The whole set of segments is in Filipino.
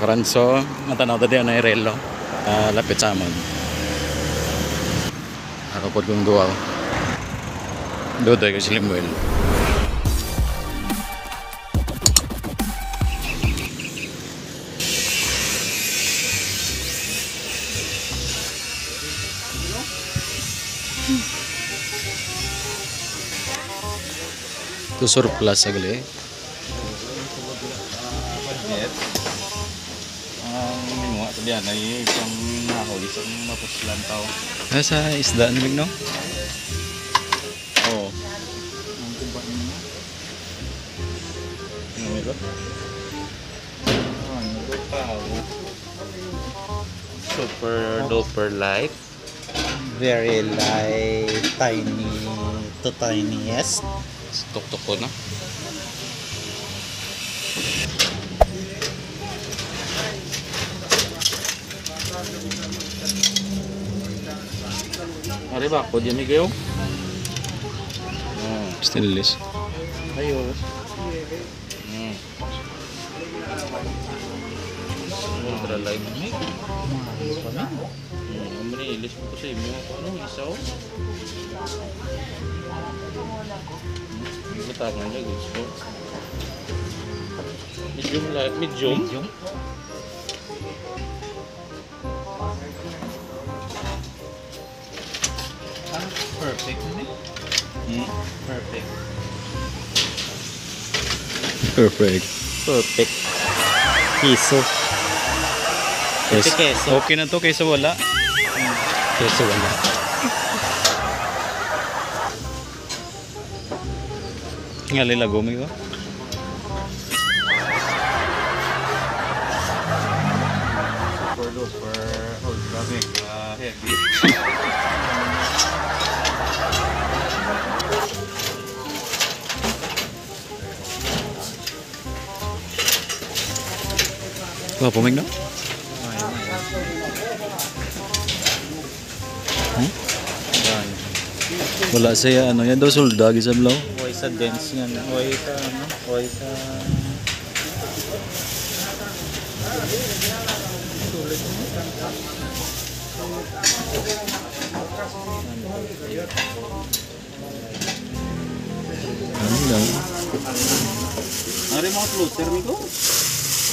Ranso, matanaw tadi ang Irelo uh, ah, lapit sa amon. Ako po kong duwaw dodoy ko si Limuel. तो सुर plus tadi ano yung isang nahuli sa mapuslan tao. Ah, sa isda namig no? Oo. Ang kumpa niya. Ano ito? Ano ito tao? Super duper light. very light, tiny to tiniest. Tuk-tuk ko na. Ari ba ako diyan ni kayo? Oh, Stainless. ayo. Hmm. Ultra light ni. Hmm, amri ilis mo ko sa imo ano isa oh. Ito tama niya gusto. Medium light, medium. Medium. Perfect na Hmm. Perfect. Perfect. Perfect. Kiso. Yes. Keso. Okay na to kaysa wala. Kaysa wala. Ngali lago mo yun. Super duper ultra mega heavy. Wala pumig no? Yan. Wala siya ano yan daw sulda gisab law. Huwag sa dense yan. Huwag sa ano? Huwag sa... Ano lang. Ang remote floater mi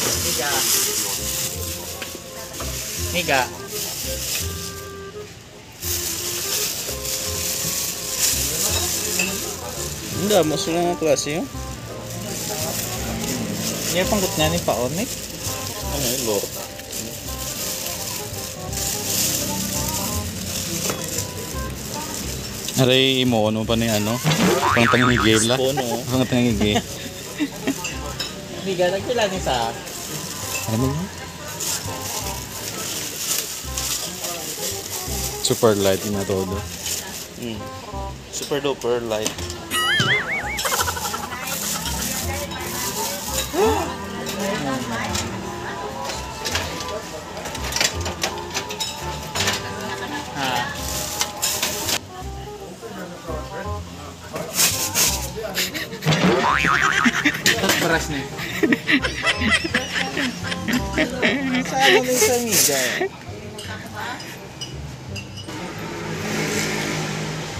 ko. Higa. Higa. Hindi, mas lang ang klase yun. Yan panggut nga ni Paon eh. Ano yun, lord? Aray mo ano pa ni ano? Pang tangigil la. Pang tangigil. Higa, nagpila ni sa... Ano mo? Super light na todo. Mm. Super duper light. Ha? Paras na isang higa eh?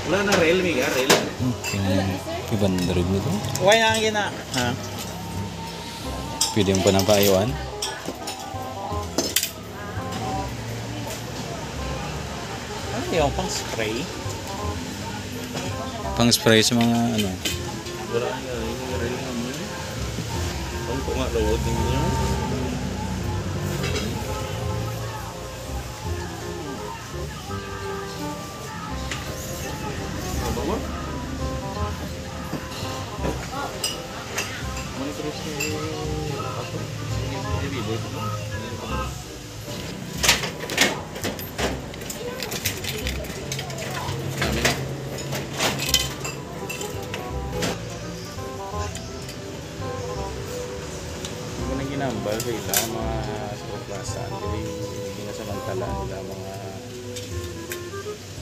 Wala na rail, Miga, rail. Okay. Ibandrog nito. Huwag na ang gina. Ha? Pwede mo pa na paayuan. Ano yung pang spray? Pang spray sa mga ano. Wala na na mo. Ang ko nga lawod ninyo. Ginambal sa ila mga surplasan. Jadi ginasamantala nila mga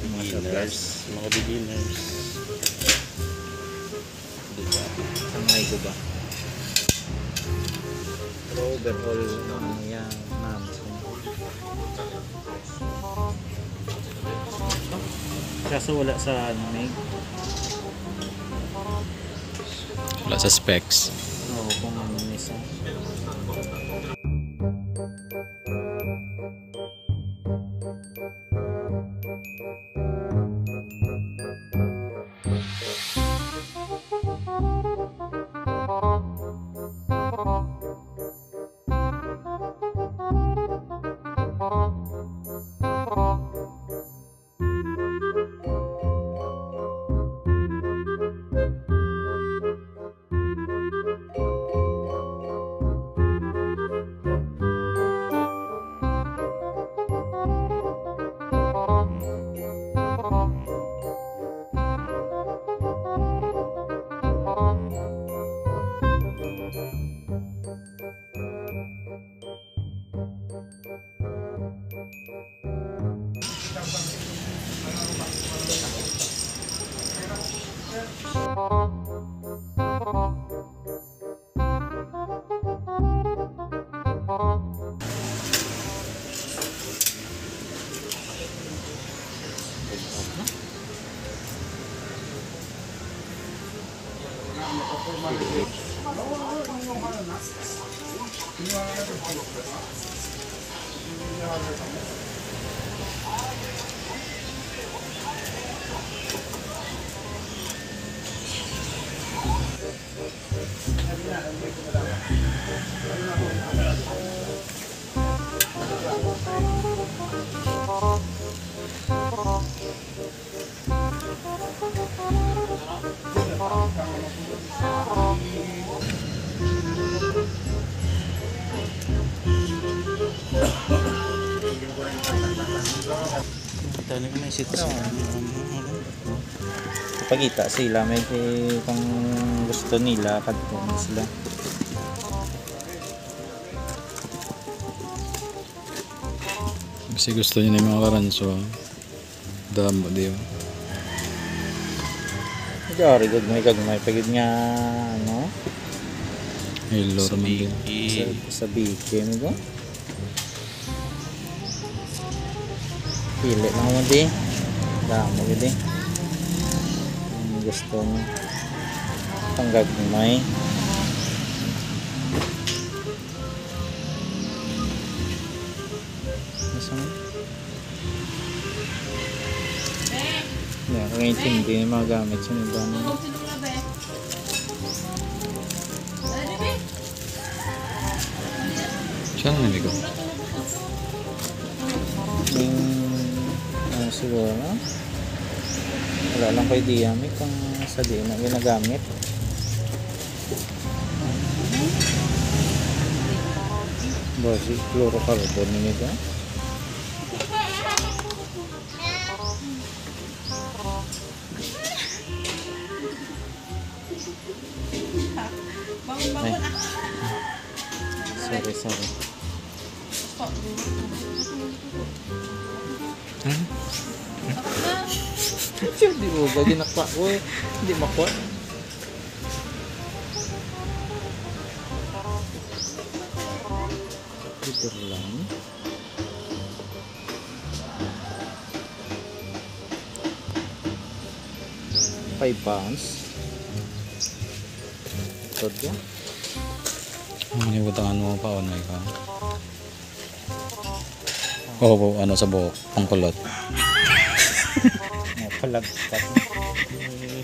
beginners. Mga beginners. Diba? Ang may ba? overall ano yan namin. Kaso wala sa ano, may Wala sa specs. Oo, kung ano isa. Tali ko na yung sits. Pagkita sila, may kung gusto nila, kadtong sila. Kasi gusto niya na yung mga karanso. Damo, di ba? Dari gud may gagmay pagid nga ano Hello, raman din. sa, sa bikin ko. Pili lang mo di. Damo gud di. Gusto mo. Ang gagmay. Yeah, kung intindi yung mga gamit sa iba na. Siya na naligo. Yung, ano siguro? Wala lang kay Diami kung sa di na ginagamit. Basi, fluorocarbon nito. Sorry, sorry. Hindi mo ba ginakpa ko eh. Hindi makuha. Dito lang. Five pounds. Ito dyan. Ang nibutangan mo pa, on ka. Oo, oh, ano sa buhok. Pangkulot. Napalagpat.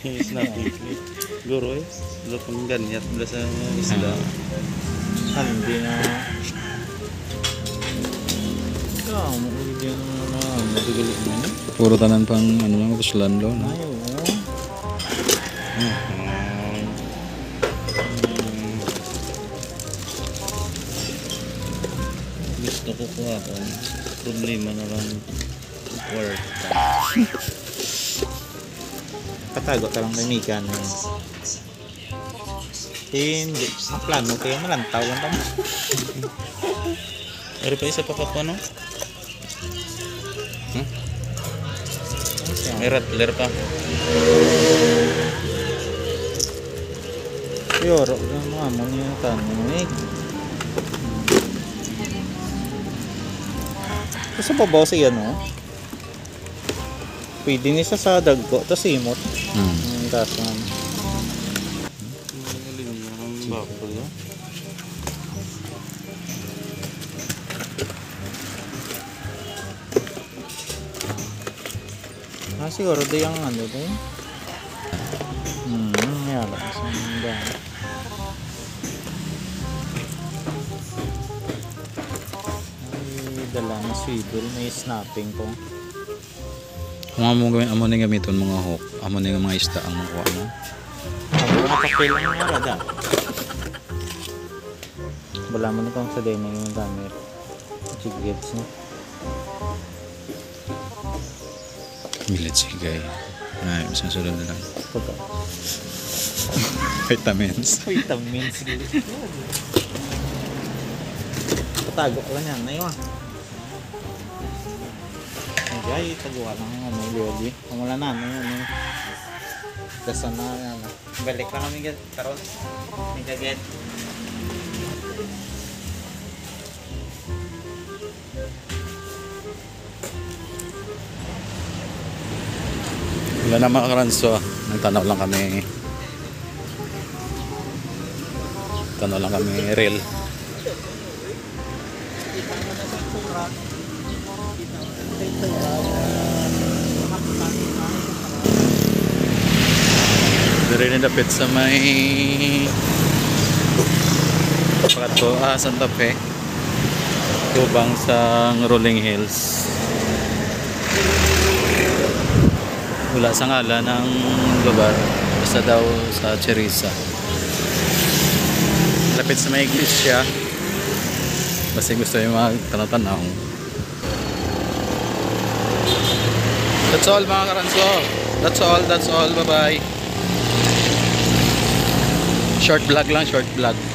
Snapping. Guro eh. Pang ganyat. Wala sa isla. Hindi na. Ikaw, makuligyan mo na. Matugalit na yun. Puro tanan pang ano lang, kuslan lo. Ayaw. Kuha ko. Problema na lang. Work. Patago ka lang kay Mika na yun. Hindi. Ang plano kayo malantaw lang tamo. Pero pa isa pa pa ano? Hmm? May rattler pa. Yoro, yung mga niya tanong eh. Sa babaw siya no. Pwede ni siya sa dagko, tapos simot. Hmm. Ang ng bakol. ah. Siguro di ang ano din. Hmm, yala. Sanda. Ay, swivel. May snapping ko. Kung amo gawin amo na gamiton mga hook, amo na yung mga isda ang makuha mo. Ako na papel ang nga rada. Wala mo na kung sa na yung gamit. Chigits no. Millet sigay. Ay, masasunod na lang. Pagka. Vitamins. Vitamins. Patago ko lang yan. Naiwan. Ay, taguan lang yung ano, Lodi. Kung wala na, yun. Ano. Dasa na, ano. Balik lang kami get. Karon. May kaget. Wala na mga karanso. Nagtanaw lang kami. Tanaw lang kami real. Dire rin dapit sa may Pakato, ah, Santa Fe. Tubang sa Rolling Hills. Wala sa ngala ng lugar. Basta daw sa Cherisa. Lapit sa may iglesia. Basta gusto yung magtanaw-tanaw. That's all mga karanso. That's all, that's all. Bye-bye. Short vlog lang, short vlog.